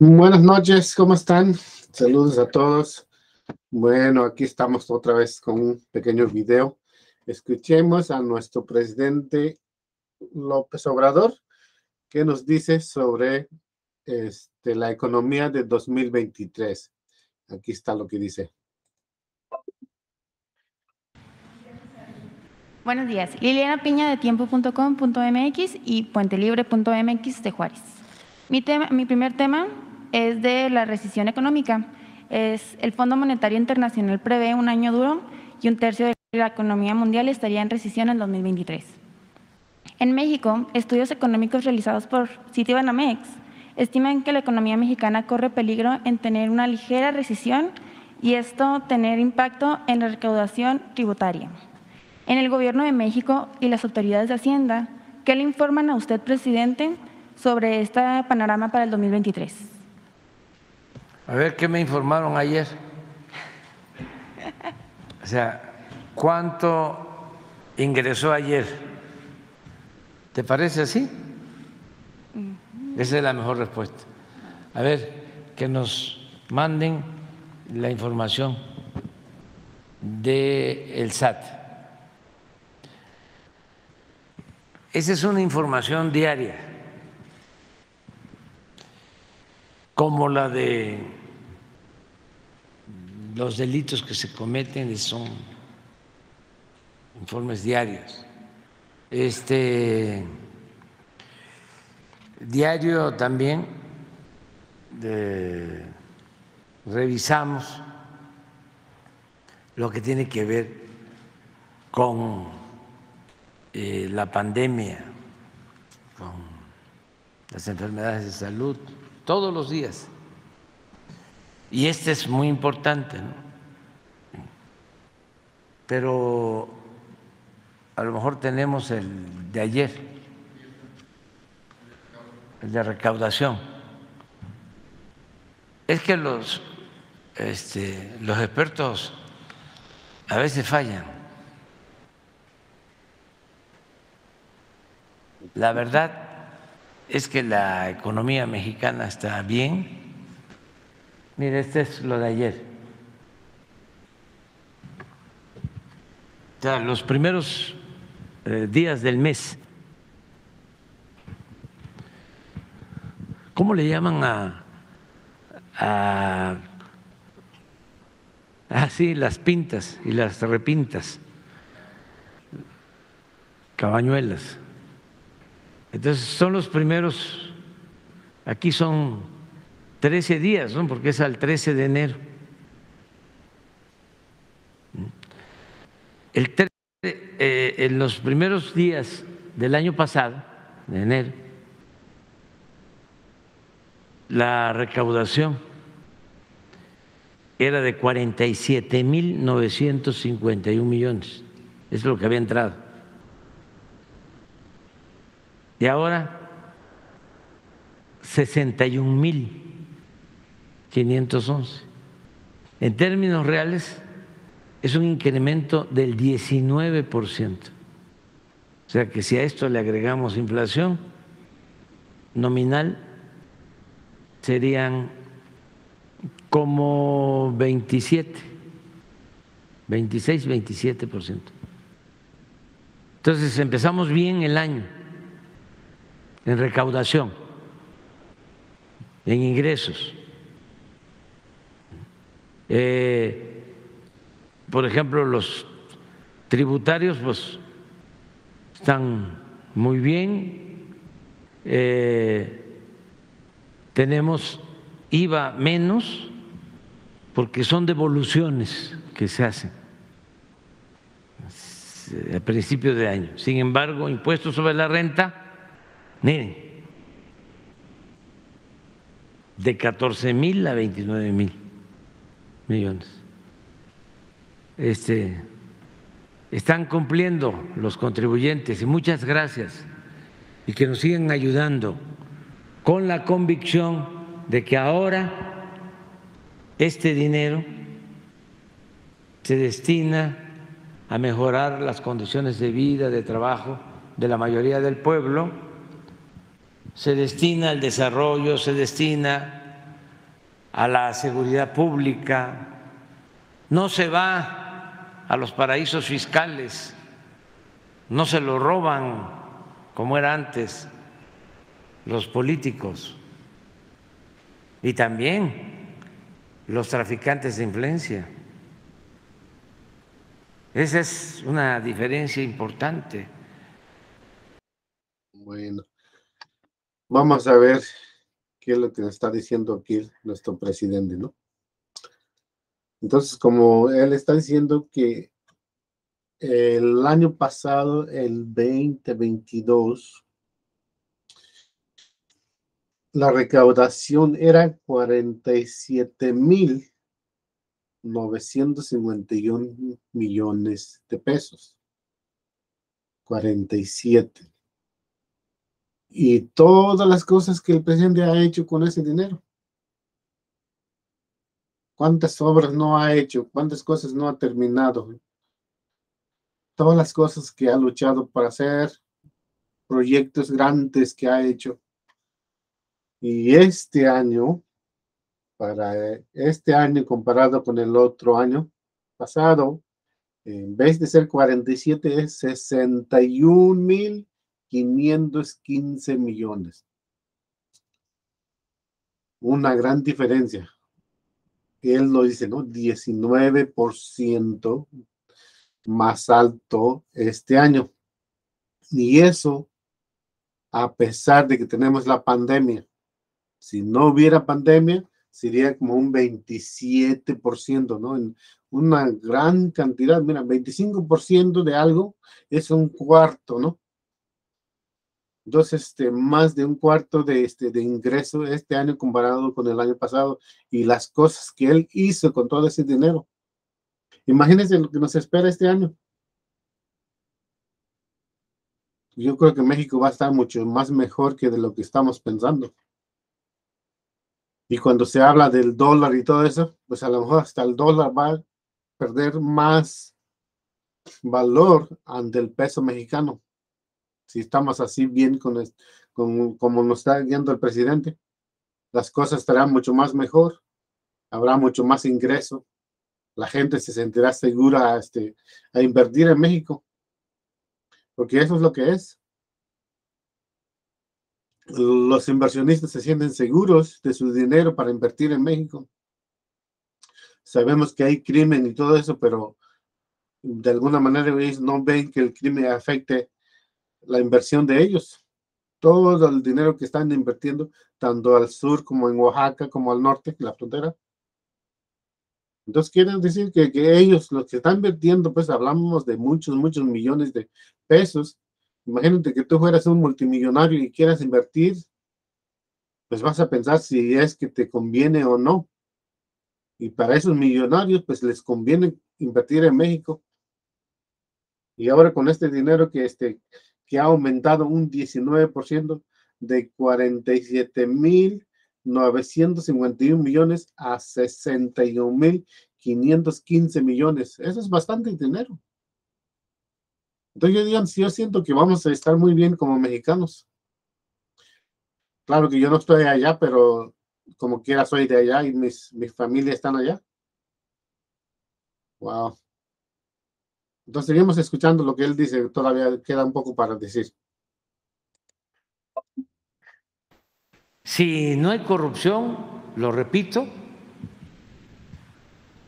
Buenas noches, ¿cómo están? Saludos a todos. Bueno, aquí estamos otra vez con un pequeño video. Escuchemos a nuestro presidente López Obrador, que nos dice sobre este, la economía de 2023. Aquí está lo que dice. Buenos días. Liliana Piña de tiempo.com.mx y puentelibre.mx de Juárez. Mi, tema, mi primer tema es de la recesión económica. El Fondo Monetario Internacional prevé un año duro y un tercio de la economía mundial estaría en recesión en 2023. En México, estudios económicos realizados por Citibanamex estiman que la economía mexicana corre peligro en tener una ligera recesión y esto tener impacto en la recaudación tributaria en el Gobierno de México y las autoridades de Hacienda. ¿Qué le informan a usted, presidente, sobre este panorama para el 2023? A ver, ¿qué me informaron ayer? O sea, ¿cuánto ingresó ayer? ¿Te parece así? Esa es la mejor respuesta. A ver, que nos manden la información del SAT. Esa es una información diaria, como la de los delitos que se cometen, son informes diarios. Este diario también revisamos lo que tiene que ver con eh, la pandemia, con las enfermedades de salud, todos los días. Y este es muy importante, ¿no? Pero a lo mejor tenemos el de ayer, el de recaudación. Es que los, este, los expertos a veces fallan. La verdad es que la economía mexicana está bien. Mire, este es lo de ayer. O sea, los primeros eh, días del mes. ¿Cómo le llaman a, a, ah, sí, las pintas y las repintas? Cabañuelas. Entonces son los primeros, aquí son 13 días, ¿no? porque es al 13 de enero. El eh, en los primeros días del año pasado, de enero, la recaudación era de 47.951 millones, es lo que había entrado y ahora 61.511. En términos reales es un incremento del 19%. O sea que si a esto le agregamos inflación nominal, serían como 27, 26, 27%. Entonces empezamos bien el año en recaudación, en ingresos. Eh, por ejemplo, los tributarios pues están muy bien. Eh, tenemos IVA menos porque son devoluciones que se hacen a principio de año. Sin embargo, impuestos sobre la renta Miren, de 14 mil a 29 mil millones. Este, están cumpliendo los contribuyentes y muchas gracias y que nos sigan ayudando con la convicción de que ahora este dinero se destina a mejorar las condiciones de vida, de trabajo de la mayoría del pueblo se destina al desarrollo, se destina a la seguridad pública, no se va a los paraísos fiscales, no se lo roban como era antes los políticos y también los traficantes de influencia. Esa es una diferencia importante. Bueno, vamos a ver es lo que nos está diciendo aquí nuestro presidente, ¿no? Entonces, como él está diciendo que el año pasado, el 2022, la recaudación era 47 mil 951 millones de pesos. 47. Y todas las cosas que el presidente ha hecho con ese dinero. ¿Cuántas obras no ha hecho? ¿Cuántas cosas no ha terminado? Todas las cosas que ha luchado para hacer, proyectos grandes que ha hecho. Y este año, para este año comparado con el otro año pasado, en vez de ser 47, es 61.515 millones. Una gran diferencia. Él lo dice, ¿no? 19% más alto este año. Y eso, a pesar de que tenemos la pandemia. Si no hubiera pandemia, sería como un 27%, ¿no? En una gran cantidad, mira, 25% de algo es un cuarto, ¿no? Entonces, este, más de un cuarto de, este, de ingreso este año comparado con el año pasado y las cosas que él hizo con todo ese dinero. Imagínense lo que nos espera este año. Yo creo que México va a estar mucho más mejor que de lo que estamos pensando. Y cuando se habla del dólar y todo eso, pues a lo mejor hasta el dólar va a perder más valor ante el peso mexicano. Si estamos así bien con, como nos está guiando el presidente, las cosas estarán mucho más mejor, habrá mucho más ingreso, la gente se sentirá segura este, a invertir en México, porque eso es lo que es los inversionistas se sienten seguros de su dinero para invertir en México. Sabemos que hay crimen y todo eso, pero de alguna manera ellos no ven que el crimen afecte la inversión de ellos. Todo el dinero que están invirtiendo, tanto al sur como en Oaxaca, como al norte, la frontera. Entonces quieren decir que, que ellos, los que están invirtiendo, pues hablamos de muchos, muchos millones de pesos Imagínate que tú fueras un multimillonario y quieras invertir, pues vas a pensar si es que te conviene o no. Y para esos millonarios, pues les conviene invertir en México. Y ahora con este dinero que, este, que ha aumentado un 19% de 47 mil 951 millones a 61 mil 515 millones. Eso es bastante dinero. Entonces yo, yo siento que vamos a estar muy bien como mexicanos. Claro que yo no estoy allá, pero como quiera soy de allá y mis, mis familias están allá. Wow. Entonces seguimos escuchando lo que él dice, todavía queda un poco para decir. Si no hay corrupción, lo repito,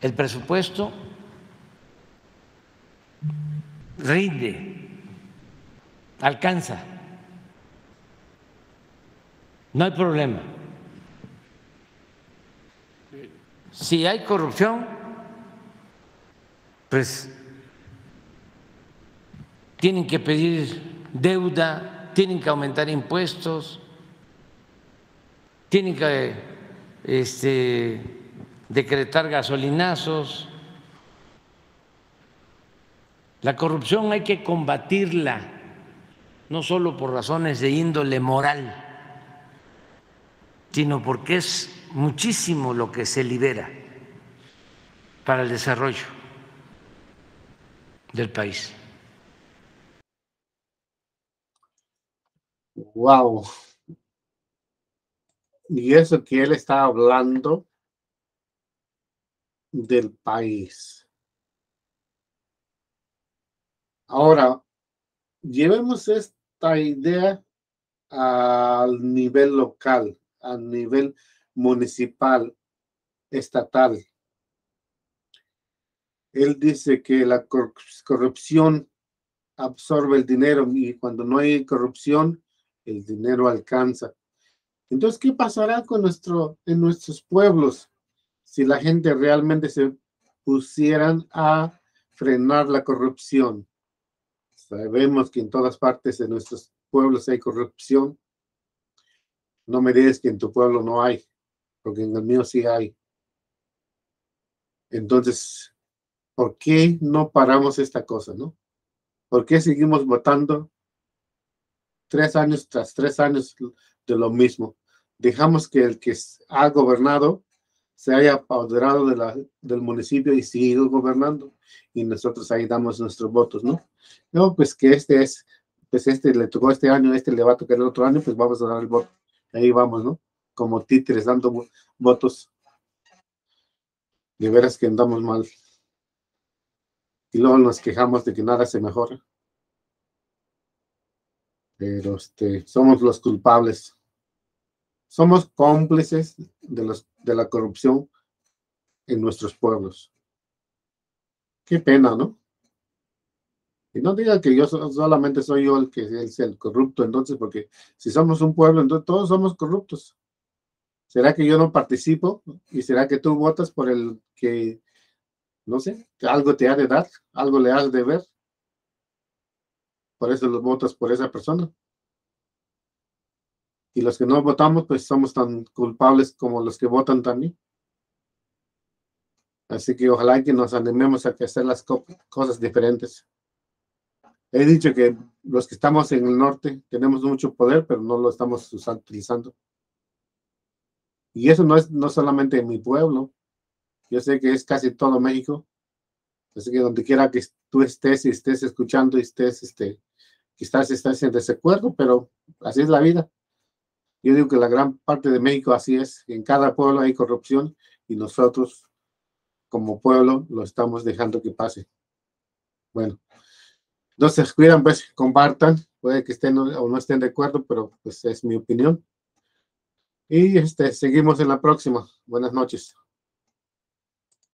el presupuesto rinde, alcanza. No hay problema. Si hay corrupción, pues tienen que pedir deuda, tienen que aumentar impuestos, tienen que este, decretar gasolinazos, la corrupción hay que combatirla, no solo por razones de índole moral, sino porque es muchísimo lo que se libera para el desarrollo del país. Wow. Y eso que él está hablando del país. Ahora, llevemos esta idea al nivel local, al nivel municipal, estatal. Él dice que la corrupción absorbe el dinero y cuando no hay corrupción, el dinero alcanza. Entonces, ¿qué pasará con nuestro, en nuestros pueblos si la gente realmente se pusieran a frenar la corrupción? Sabemos que en todas partes de nuestros pueblos hay corrupción. No me digas que en tu pueblo no hay, porque en el mío sí hay. Entonces, ¿por qué no paramos esta cosa, no? ¿Por qué seguimos votando tres años tras tres años de lo mismo? Dejamos que el que ha gobernado se haya apoderado del municipio y sigue gobernando y nosotros ahí damos nuestros votos, ¿no? No, pues que este es, pues este le tocó este año, este le va a tocar el otro año, pues vamos a dar el voto. Ahí vamos, ¿no? Como títeres dando votos. De veras que andamos mal. Y luego nos quejamos de que nada se mejora. Pero este, somos los culpables. Somos cómplices de, los, de la corrupción en nuestros pueblos. Qué pena, ¿no? Y no diga que yo solamente soy yo el que es el corrupto, entonces, porque si somos un pueblo, entonces todos somos corruptos. ¿Será que yo no participo? ¿Y será que tú votas por el que, no sé, que algo te ha de dar, algo le has de ver? Por eso los votas por esa persona. Y los que no votamos, pues somos tan culpables como los que votan también. Así que ojalá que nos animemos a hacer las cosas diferentes. He dicho que los que estamos en el norte tenemos mucho poder, pero no lo estamos utilizando. Y eso no es no solamente en mi pueblo. Yo sé que es casi todo México. Así que donde quiera que tú estés y estés escuchando y estés, este, quizás estás en desacuerdo, pero así es la vida. Yo digo que la gran parte de México así es. En cada pueblo hay corrupción y nosotros como pueblo lo estamos dejando que pase. Bueno, entonces cuidan, pues compartan, puede que estén o no estén de acuerdo, pero pues es mi opinión. Y este, seguimos en la próxima. Buenas noches.